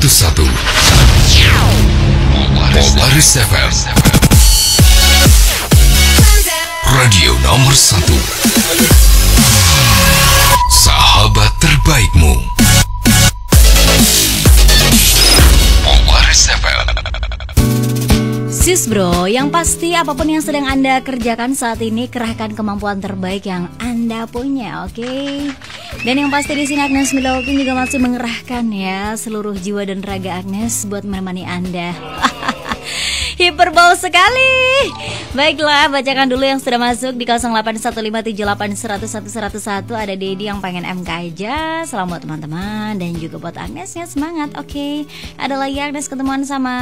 101 Polaris FM Radio nomor 1 Sahabat terbaikmu. Polaris FM Sis bro, yang pasti apa pun yang sedang Anda kerjakan saat ini kerahkan kemampuan terbaik yang Anda punya, oke? Dan yang pasti di sini Agnes Milwaukee juga masih mengerahkan ya seluruh jiwa dan raga Agnes buat menemani Anda. Hiperbol sekali. Baiklah, bacakan dulu yang sudah masuk di 081578101101 ada Dedi yang pengen MK aja. Selamat teman-teman dan juga buat Agnes ya semangat. Oke. Ada lagi Agnes ketemuan sama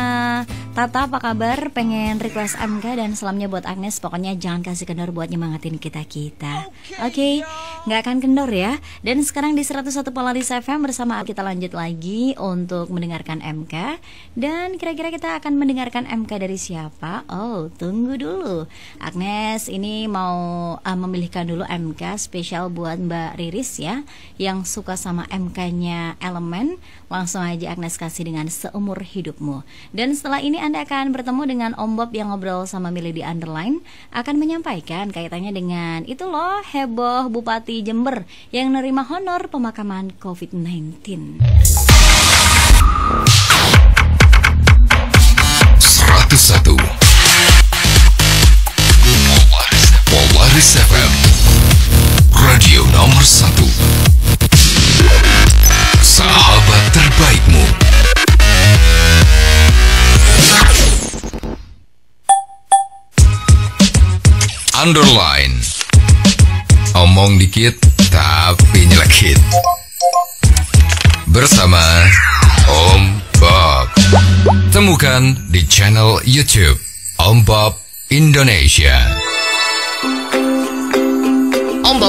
Tata apa kabar? Pengen request MK dan salamnya buat Agnes. Pokoknya jangan kasih kendor buat nyemangatin kita-kita. Oke. Nggak akan kendor ya. Dan sekarang di 101 Polaris FM bersama kita lanjut lagi untuk mendengarkan MK dan kira-kira kita akan mendengarkan MK dari siapa? Oh, tunggu dulu. Agnes ini mau uh, memilihkan dulu MK spesial buat Mbak Riris ya yang suka sama MK-nya Elemen. Langsung aja Agnes kasih dengan seumur hidupmu. Dan setelah ini Anda akan bertemu dengan Om Bob yang ngobrol sama Mili di Underline akan menyampaikan kaitannya dengan itu loh heboh Bupati Jember yang nerima honor pemakaman COVID-19. Nomor 1 Sahabat terbaikmu. Underline. Omong dikit tapi nyelekit. Bersama Om Bob. Temukan di channel YouTube Om Bob Indonesia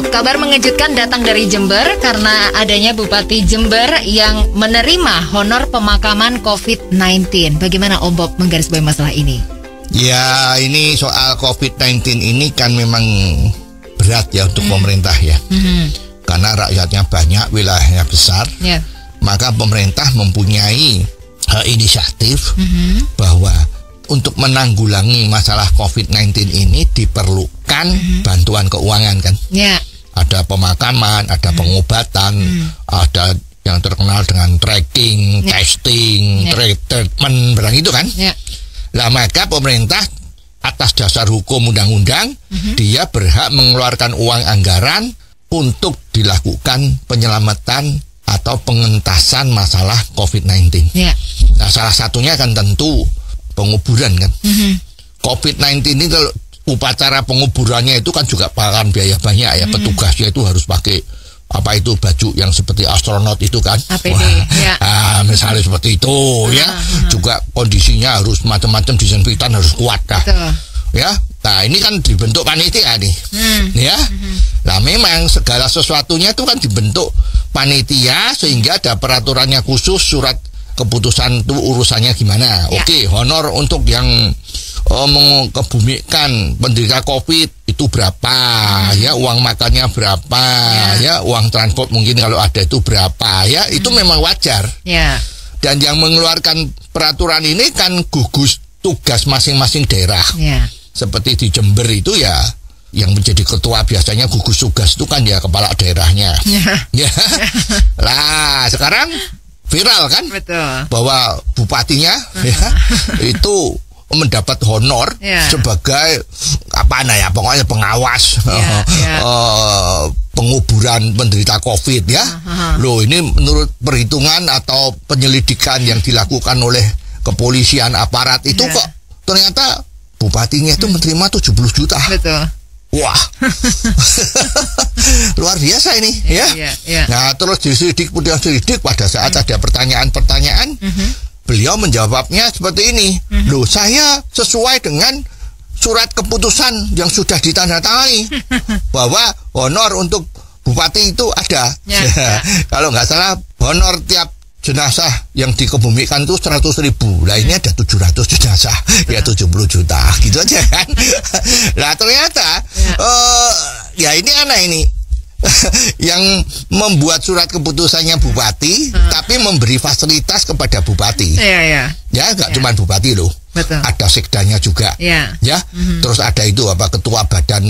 Kabar mengejutkan datang dari Jember karena adanya Bupati Jember yang menerima honor pemakaman COVID-19. Bagaimana Om Bob menggarisbawahi masalah ini? Ya ini soal COVID-19 ini kan memang berat ya untuk pemerintah ya. Karena rakyatnya banyak, wilayahnya besar. Ya. Maka pemerintah mempunyai eh, inisiatif bahwa untuk menanggulangi masalah COVID-19 ini diperlukan bantuan keuangan kan. Ya. Ada pemakaman, ada pengobatan, ada yang terkenal dengan tracking, Ya. testing, Ya. tre- treatment, barang itu kan. Ya. Lah maka pemerintah atas dasar hukum undang-undang dia berhak mengeluarkan uang anggaran untuk dilakukan penyelamatan atau pengentasan masalah COVID-19. Ya. Nah, salah satunya kan tentu penguburan kan. COVID-19 ini kalau upacara penguburannya itu kan juga pakan biaya banyak ya. Petugasnya itu harus pakai apa itu baju yang seperti astronot itu kan. APD, Wah, ya. ah, misalnya seperti itu ya. Juga kondisinya harus macam-macam disinfektan harus kuat dah. Betul. Ya. Nah, ini kan dibentuk panitia nih. Hmm. Ya. Nah, memang segala sesuatunya itu kan dibentuk panitia sehingga ada peraturannya khusus surat keputusan itu urusannya gimana. Ya. Oke, honor untuk yang eh, mengebumikan penderita Covid itu berapa, ya uang makannya berapa, ya. uang transport mungkin kalau ada itu berapa, ya itu memang wajar. Ya. Dan yang mengeluarkan peraturan ini kan gugus tugas masing-masing daerah Ya. seperti di Jember itu ya yang menjadi ketua biasanya gugus tugas itu kan ya kepala daerahnya. Ya. Ya. lah, sekarang viral kan Betul. bahwa bupatinya ya itu mendapat honor Ya. sebagai apa nah ya pokoknya pengawas Ya, ya. eh, penguburan penderita Covid ya. Aha. Loh ini menurut perhitungan atau penyelidikan yang dilakukan oleh kepolisian aparat itu Ya. kok ternyata bupatinya itu menerima 70 juta. Betul. Wah. Luar biasa ini ya. Iya, iya. Nah, terus diselidik kemudian selidik pada saat ada pertanyaan-pertanyaan beliau menjawabnya seperti ini. Loh, saya sesuai dengan surat keputusan yang sudah ditandatangani bahwa honor untuk bupati itu ada. Ya, ya. Kalau nggak salah honor tiap jenazah yang dikebumikan itu 100 ribu Nah ini ada 700 jenazah Ya 70 juta Gitu aja kan Nah ternyata Ya. eh, Ya ini aneh ini yang membuat surat keputusannya bupati, tapi memberi fasilitas kepada bupati. Iya, iya. Ya, nggak cuma bupati loh. Betul. Ada sekdanya juga. Iya. Ya, terus ada itu apa ketua badan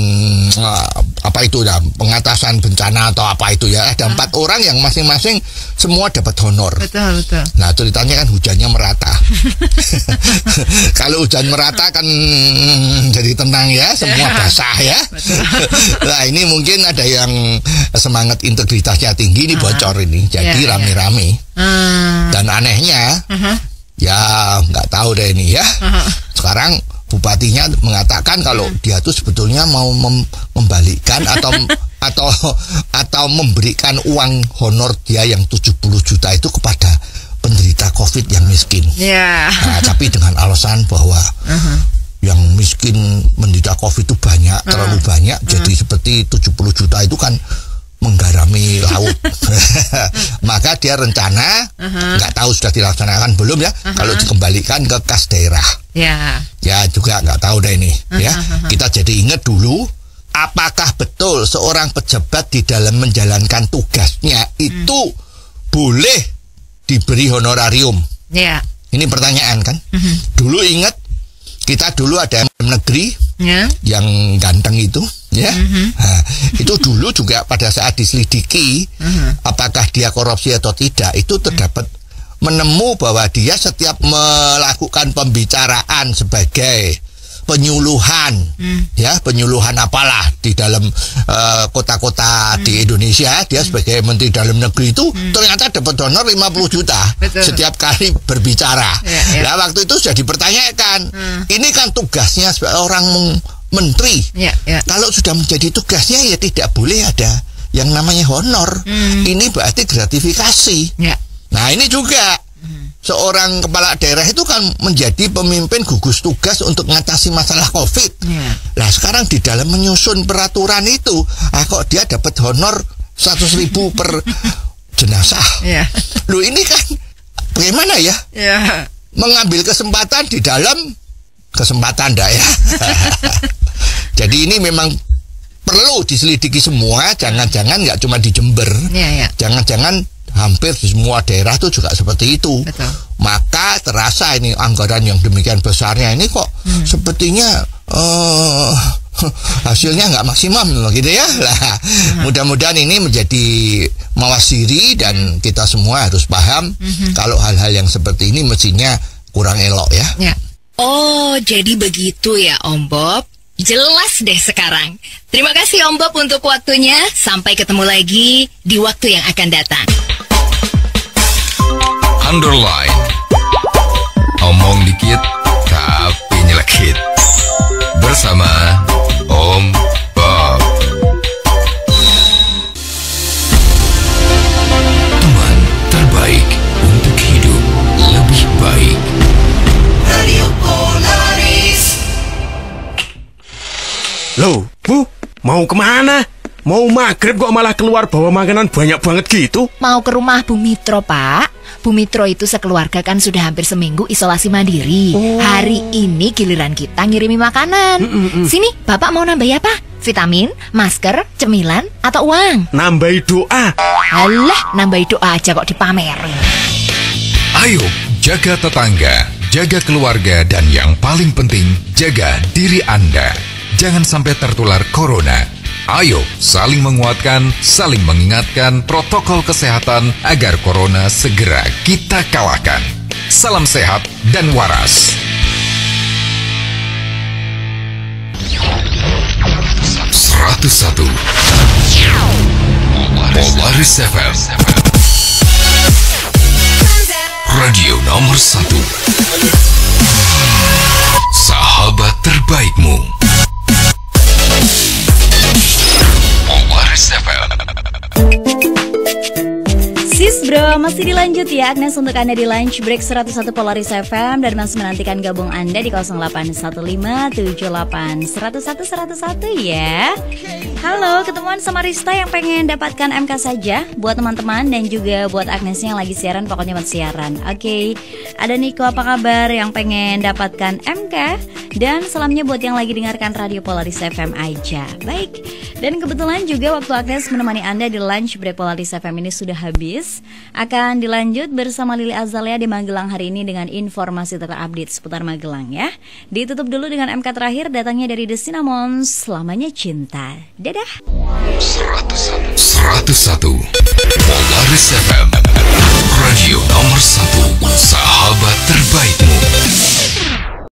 eh, apa itu ya pengatasan bencana atau apa itu ya. Ada empat orang yang masing-masing semua dapat honor. Betul, betul. Nah ceritanya kan hujannya merata. Kalau hujan merata kan mm, jadi tenang ya, semua basah ya. nah ini mungkin ada yang semangat integritasnya tinggi ini bocor ini, jadi Ya, ya. rame-rame. Hmm. Dan anehnya, Uh-huh. Ya nggak tahu deh ini ya. Sekarang bupatinya mengatakan kalau dia tuh sebetulnya mau mem- membalikkan atau atau atau memberikan uang honor dia yang 70 juta itu kepada penderita Covid yang miskin. Ya. Nah, tapi dengan alasan bahwa yang miskin menderita COVID itu banyak, terlalu banyak, jadi seperti 70 juta itu kan menggarami laut. Maka dia rencana, nggak tahu sudah dilaksanakan belum ya, kalau dikembalikan ke kas daerah. Ya. Ya juga nggak tahu deh ini. Ya kita jadi ingat dulu. Apakah betul seorang pejabat di dalam menjalankan tugasnya itu boleh diberi honorarium? Ya. Ini pertanyaan kan? Dulu ingat kita dulu ada negeri Ya. yang ganteng itu, ya. Nah, itu dulu juga pada saat diselidiki apakah dia korupsi atau tidak, itu terdapat menemu bahwa dia setiap melakukan pembicaraan sebagai penyuluhan, ya penyuluhan apalah di dalam eh, kota-kota di Indonesia, dia sebagai menteri dalam negeri itu ternyata dapat honor 50 juta Betul. setiap kali berbicara. Ya, ya. Nah waktu itu sudah dipertanyakan, ini kan tugasnya sebagai orang meng- menteri. Ya, ya. Kalau sudah menjadi tugasnya ya tidak boleh ada yang namanya honor. Ini berarti gratifikasi. Ya. Nah ini juga seorang kepala daerah itu kan menjadi pemimpin gugus tugas untuk mengatasi masalah COVID. Ya. Nah sekarang di dalam menyusun peraturan itu, ah kok dia dapat honor 100 ribu per jenazah. Ya. Loh ini kan bagaimana ya? Ya. mengambil kesempatan di dalam kesempatan dah ya. Jadi ini memang perlu diselidiki semua, jangan-jangan nggak cuma di Jember. Ya, ya. Jangan-jangan hampir di semua daerah itu juga seperti itu. Betul. Maka terasa ini anggaran yang demikian besarnya ini kok Hmm. sepertinya eh, hasilnya nggak maksimum loh, gitu ya. Lah, Hmm. mudah-mudahan ini menjadi mawas diri dan kita semua harus paham Hmm. kalau hal-hal yang seperti ini mestinya kurang elok ya. Ya. Oh, jadi begitu ya Om Bob. Jelas deh sekarang. Terima kasih Om Bob untuk waktunya. Sampai ketemu lagi di waktu yang akan datang. Underline. Omong dikit tapi nyelekit. Bersama Om Bob. Teman terbaik untuk hidup lebih baik. Loh, Bu, mau ke mana? Mau maghrib kok malah keluar bawa makanan banyak banget gitu? Mau ke rumah Bu Mitro, Pak. Bu Mitro itu sekeluarga kan sudah hampir seminggu isolasi mandiri. Hari ini giliran kita ngirimi makanan. Sini, Bapak mau nambah apa? Vitamin, masker, cemilan, atau uang? Nambahi doa. Alah, nambah doa aja kok dipamerin. Ayo, jaga tetangga, jaga keluarga, dan yang paling penting, jaga diri Anda. Jangan sampai tertular corona. Ayo, saling menguatkan, saling mengingatkan protokol kesehatan agar corona segera kita kalahkan. Salam sehat dan waras. Seratus satu Polaris FM Radio nomor satu Sahabat terbaikmu masih dilanjut ya Agnes untuk Anda di lunch break 101 Polaris FM dan masih menantikan gabung Anda di 081578101111 ya. Halo, ketemuan sama Rista yang pengen dapatkan MK saja buat teman-teman dan juga buat Agnes yang lagi siaran pokoknya buat siaran. Oke. Ada Niko apa kabar yang pengen dapatkan MK dan salamnya buat yang lagi dengarkan Radio Polaris FM aja. Baik. Dan kebetulan juga waktu Agnes menemani Anda di lunch break Polaris FM ini sudah habis. Akan akan dilanjut bersama Lili Azalea di Magelang hari ini dengan informasi terupdate seputar Magelang ya. Ditutup dulu dengan MK terakhir datangnya dari The Cinnamon, selamanya cinta. Dadah. 101 101 Polaris FM Radio nomor 1 Sahabat terbaikmu